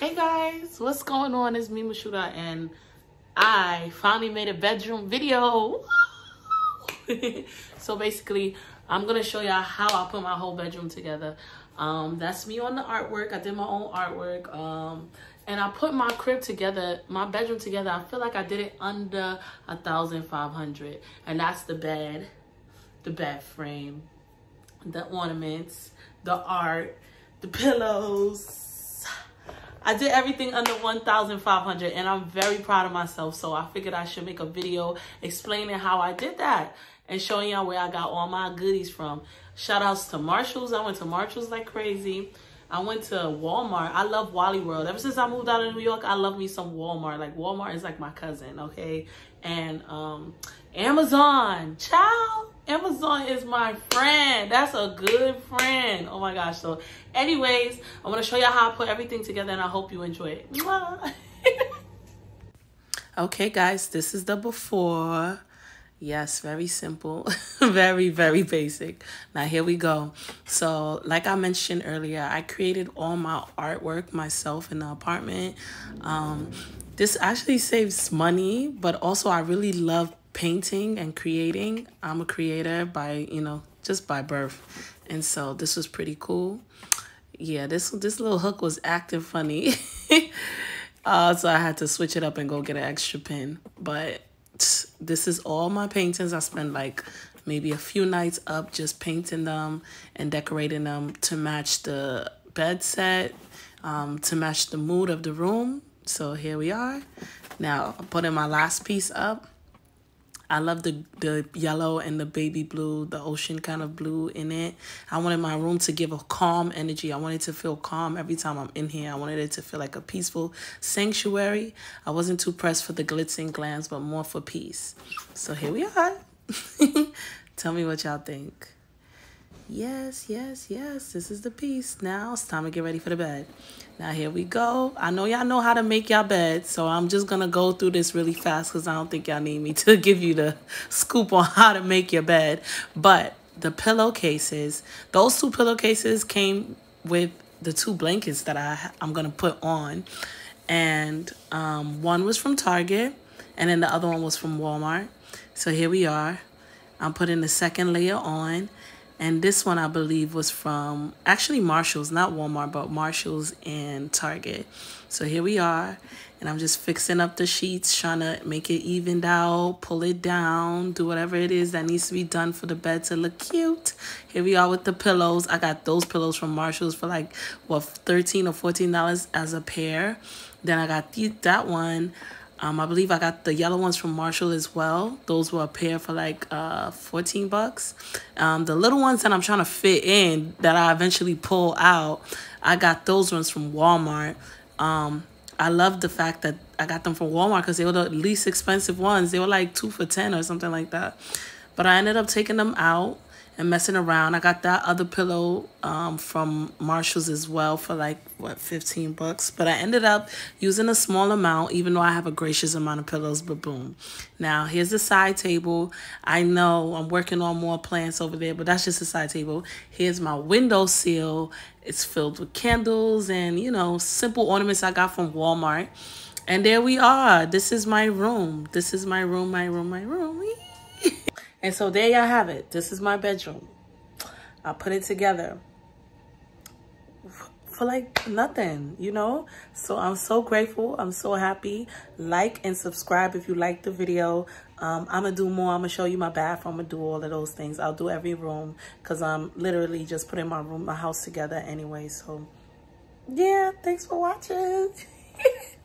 Hey guys, what's going on? It's me, Mashuda, and I finally made a bedroom video. so basically, I'm gonna show y'all how I put my whole bedroom together. Um, that's me on the artwork. I did my own artwork. Um, and I put my crib together, my bedroom together. I feel like I did it under a thousand five hundred. And that's the bed, the bed frame, the ornaments, the art, the pillows, I did everything under 1,500 and I'm very proud of myself. So I figured I should make a video explaining how I did that and showing y'all where I got all my goodies from. Shout outs to Marshalls. I went to Marshalls like crazy. I went to Walmart. I love Wally World. Ever since I moved out of New York, I love me some Walmart. Like Walmart is like my cousin, okay? And um, Amazon. Ciao. Amazon is my friend. That's a good friend. Oh my gosh. So anyways, I want to show y'all how I put everything together and I hope you enjoy it. okay guys, this is the before. Yes, very simple, very, very basic. Now here we go. So like I mentioned earlier, I created all my artwork myself in the apartment. Um, this actually saves money, but also I really love painting and creating. I'm a creator by, you know, just by birth. And so this was pretty cool. Yeah, this this little hook was acting funny. uh, so I had to switch it up and go get an extra pin. But this is all my paintings. I spent like maybe a few nights up just painting them and decorating them to match the bed set, um, to match the mood of the room. So here we are. Now, I'm putting my last piece up. I love the, the yellow and the baby blue, the ocean kind of blue in it. I wanted my room to give a calm energy. I wanted to feel calm every time I'm in here. I wanted it to feel like a peaceful sanctuary. I wasn't too pressed for the glitz and glams, but more for peace. So here we are. Tell me what y'all think. Yes, yes, yes. This is the piece. Now it's time to get ready for the bed. Now here we go. I know y'all know how to make y'all bed, so I'm just gonna go through this really fast because I don't think y'all need me to give you the scoop on how to make your bed. But the pillowcases, those two pillowcases came with the two blankets that I I'm gonna put on, and um, one was from Target, and then the other one was from Walmart. So here we are. I'm putting the second layer on and this one I believe was from actually Marshalls, not Walmart, but Marshalls and Target. So here we are. And I'm just fixing up the sheets, trying to make it evened out, pull it down, do whatever it is that needs to be done for the bed to look cute. Here we are with the pillows. I got those pillows from Marshalls for like, what, 13 or $14 as a pair. Then I got the, that one um, I believe I got the yellow ones from Marshall as well. Those were a pair for like uh, 14 bucks. Um, the little ones that I'm trying to fit in that I eventually pull out, I got those ones from Walmart. Um, I love the fact that I got them from Walmart because they were the least expensive ones. They were like two for 10 or something like that. But I ended up taking them out and messing around. I got that other pillow um, from Marshalls as well for like, what, 15 bucks. But I ended up using a small amount, even though I have a gracious amount of pillows, but boom. Now, here's the side table. I know I'm working on more plants over there, but that's just a side table. Here's my window sill. It's filled with candles and, you know, simple ornaments I got from Walmart. And there we are. This is my room. This is my room, my room, my room. And so there y'all have it. This is my bedroom. I put it together for like nothing, you know? So I'm so grateful. I'm so happy. Like and subscribe if you like the video. Um, I'm going to do more. I'm going to show you my bath. I'm going to do all of those things. I'll do every room because I'm literally just putting my room, my house together anyway. So yeah, thanks for watching.